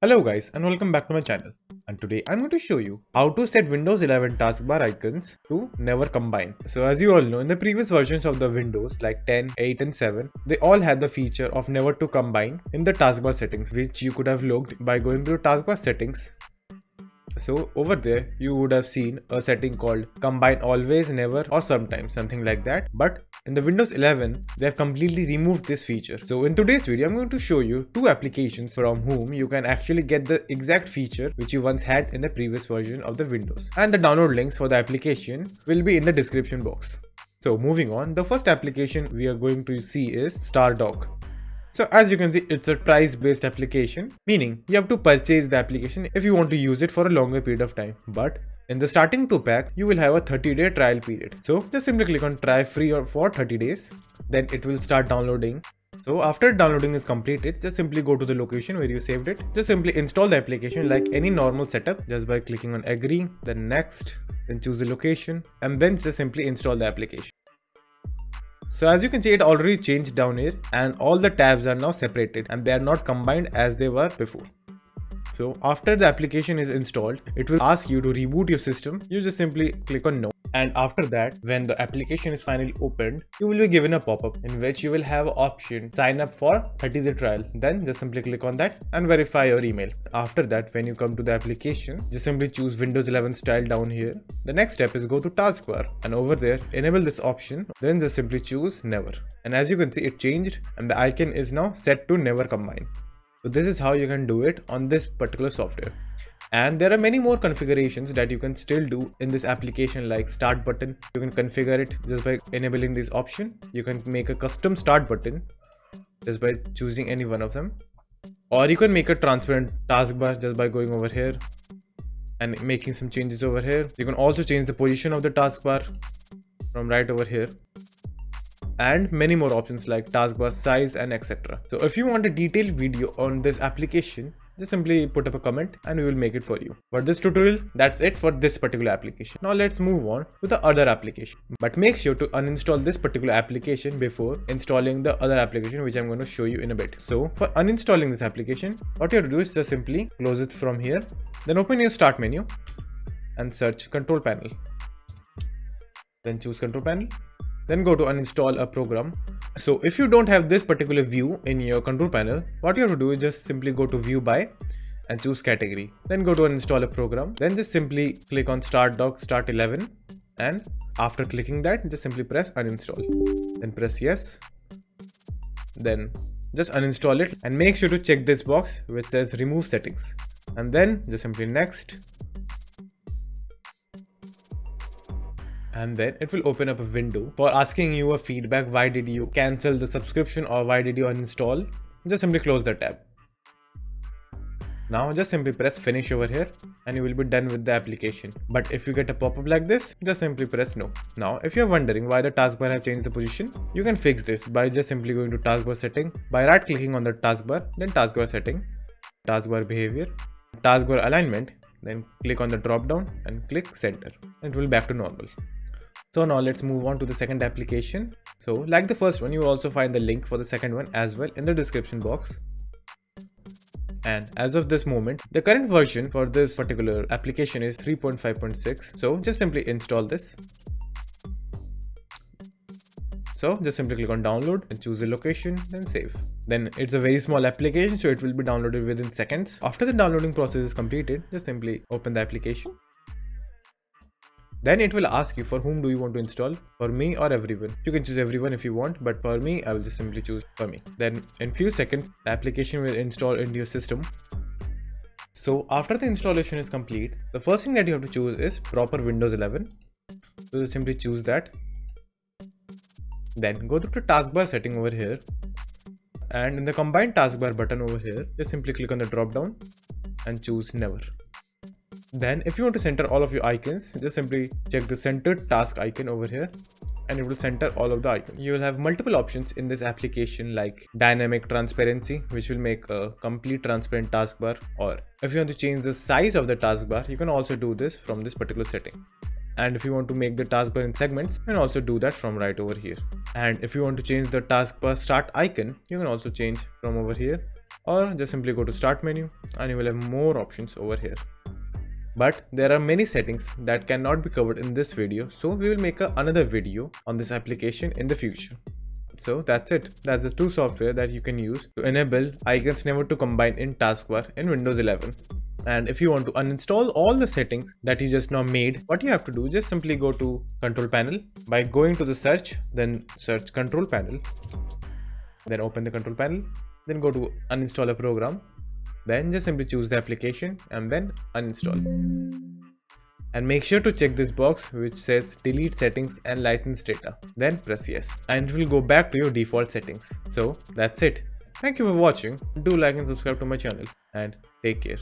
Hello guys and welcome back to my channel and today I'm going to show you how to set Windows 11 taskbar icons to never combine. So as you all know in the previous versions of the Windows like 10, 8 and 7 they all had the feature of never to combine in the taskbar settings which you could have looked by going to taskbar settings so over there you would have seen a setting called combine always never or sometimes something like that. But in the windows 11 they have completely removed this feature. So in today's video i'm going to show you two applications from whom you can actually get the exact feature which you once had in the previous version of the windows. And the download links for the application will be in the description box. So moving on the first application we are going to see is stardock so as you can see, it's a price based application, meaning you have to purchase the application if you want to use it for a longer period of time. But in the starting two pack, you will have a 30 day trial period. So just simply click on try free or for 30 days. Then it will start downloading. So after downloading is completed, just simply go to the location where you saved it. Just simply install the application like any normal setup just by clicking on agree, then next, then choose the location and then just simply install the application. So as you can see it already changed down here and all the tabs are now separated and they are not combined as they were before. So after the application is installed, it will ask you to reboot your system. You just simply click on no and after that when the application is finally opened you will be given a pop-up in which you will have option sign up for 30 day trial. Then just simply click on that and verify your email. After that when you come to the application just simply choose windows 11 style down here. The next step is go to taskbar. And over there enable this option. Then just simply choose never. And as you can see it changed and the icon is now set to never combine. So this is how you can do it on this particular software and there are many more configurations that you can still do in this application like start button. You can configure it just by enabling this option. You can make a custom start button just by choosing any one of them. Or you can make a transparent taskbar just by going over here and making some changes over here. You can also change the position of the taskbar from right over here. And many more options like taskbar size and etc so if you want a detailed video on this application just simply put up a comment and we will make it for you. For this tutorial, that's it for this particular application. Now let's move on to the other application. But make sure to uninstall this particular application before installing the other application which I'm going to show you in a bit. So for uninstalling this application, what you have to do is just simply close it from here. Then open your start menu and search control panel. Then choose control panel. Then go to uninstall a program so if you don't have this particular view in your control panel, what you have to do is just simply go to view by and choose category. Then go to uninstall a program. Then just simply click on Stardock start 11 and after clicking that just simply press uninstall. Then press yes. Then just uninstall it and make sure to check this box which says remove settings and then just simply next and then it will open up a window for asking you a feedback why did you cancel the subscription or why did you uninstall just simply close the tab now just simply press finish over here and you will be done with the application. But if you get a pop-up like this, just simply press no. Now if you're wondering why the taskbar have changed the position, you can fix this by just simply going to taskbar setting, by right clicking on the taskbar, then taskbar setting, taskbar behavior, taskbar alignment, then click on the drop down and click center. It will back to normal. So now let's move on to the second application. So like the first one, you also find the link for the second one as well in the description box. And as of this moment, the current version for this particular application is 3.5.6. So just simply install this. So just simply click on download and choose the location, then save. Then it's a very small application, so it will be downloaded within seconds. After the downloading process is completed, just simply open the application then it will ask you for whom do you want to install, for me or everyone. You can choose everyone if you want, but for me, I will just simply choose for me. Then in few seconds, the application will install into your system. So after the installation is complete, the first thing that you have to choose is proper Windows 11. So just simply choose that. Then go to taskbar setting over here. And in the combined taskbar button over here, just simply click on the drop down and choose never. Then if you want to center all of your icons, just simply check the center task icon over here and it will center all of the icons. You will have multiple options in this application like dynamic transparency, which will make a complete transparent taskbar. Or if you want to change the size of the taskbar, you can also do this from this particular setting. And if you want to make the taskbar in segments, you can also do that from right over here. And if you want to change the taskbar start icon, you can also change from over here or just simply go to start menu and you will have more options over here. But there are many settings that cannot be covered in this video so we will make another video on this application in the future. So that's it. That's the two software that you can use to enable icons never to combine in taskbar in Windows 11. And if you want to uninstall all the settings that you just now made, what you have to do, just simply go to control panel by going to the search, then search control panel, then open the control panel, then go to uninstall a program, then just simply choose the application and then uninstall. And make sure to check this box which says delete settings and license data. Then press yes and it will go back to your default settings. So that's it. Thank you for watching. Do like and subscribe to my channel and take care.